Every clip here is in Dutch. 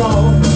Oh.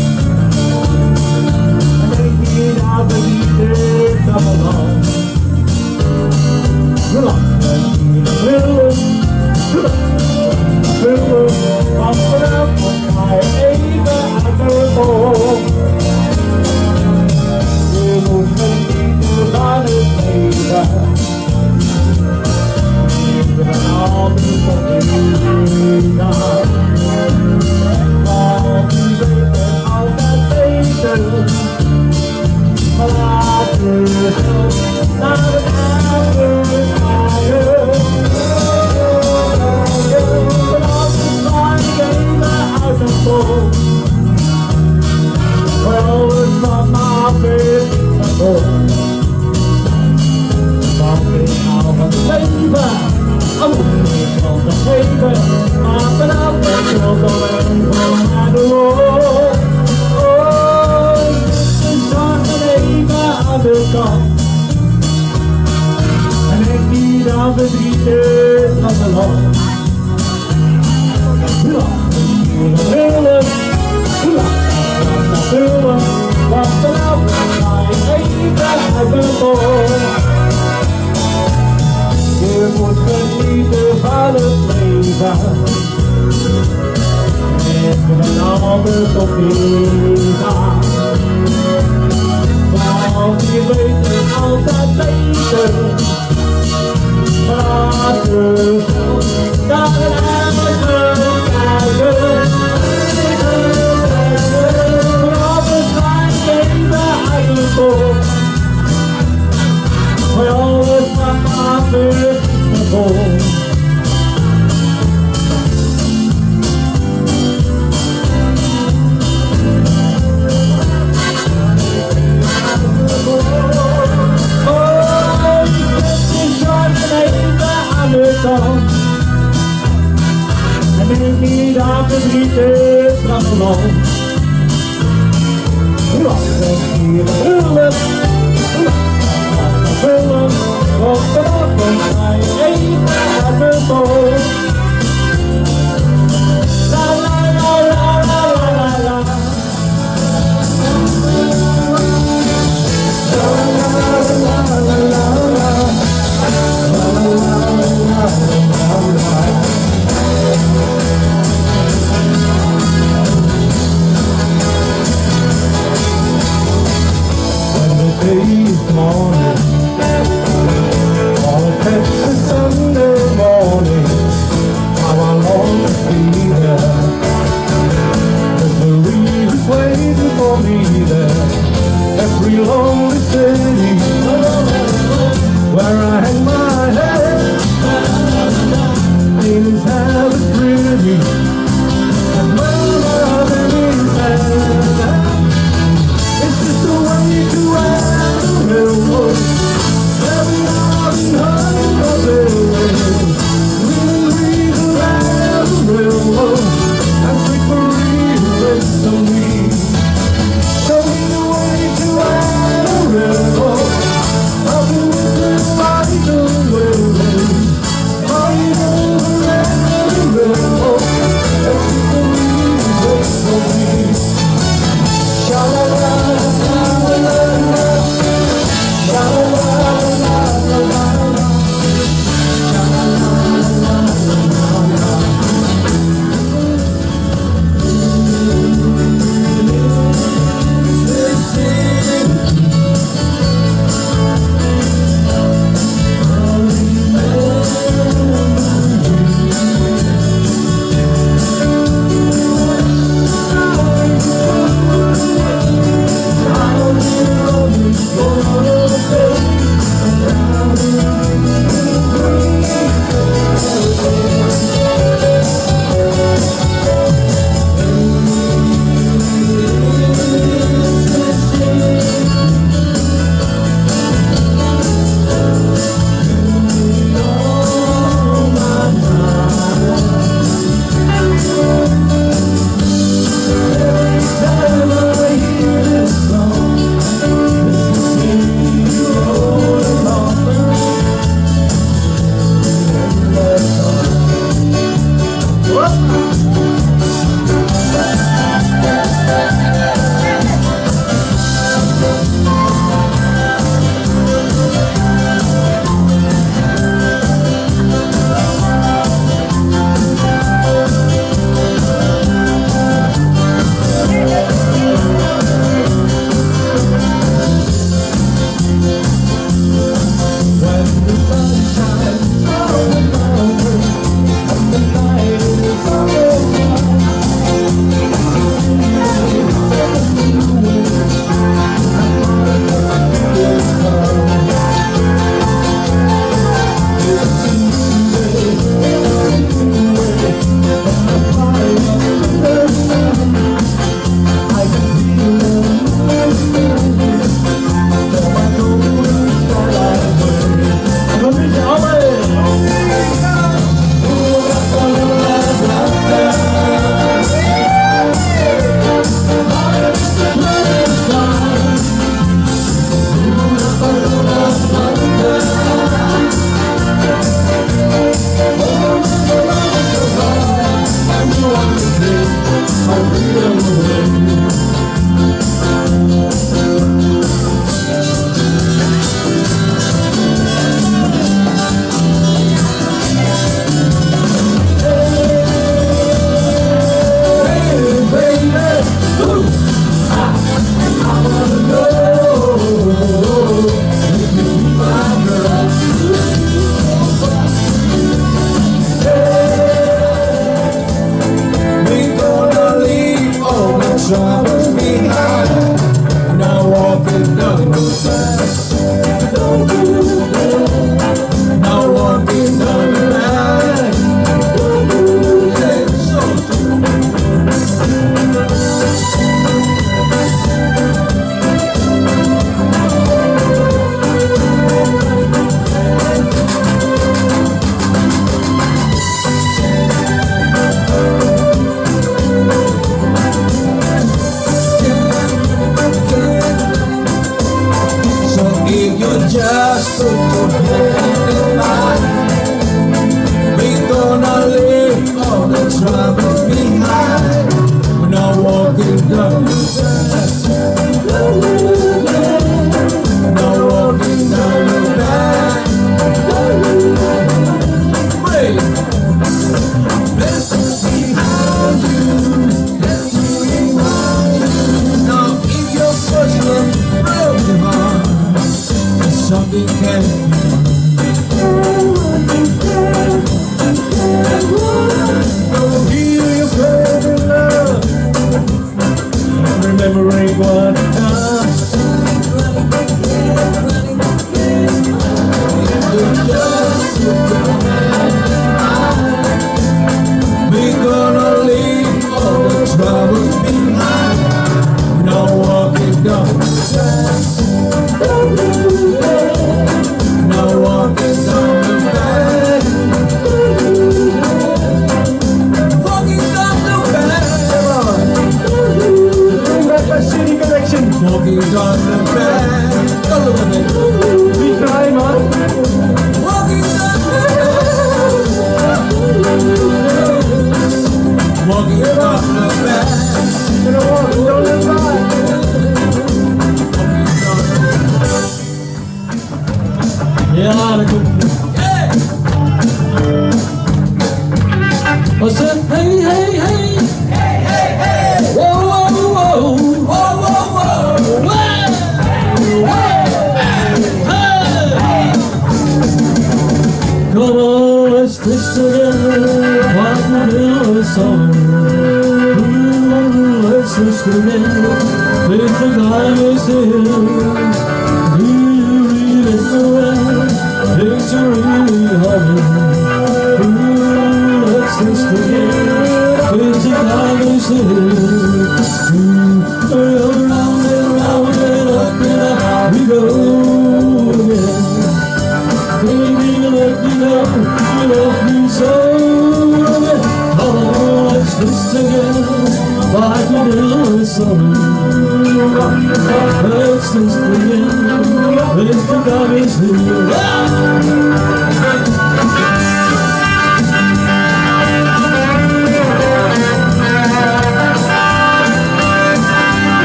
the ground.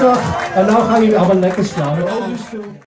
hartslag. En dan gaan jullie allemaal lekker slapen.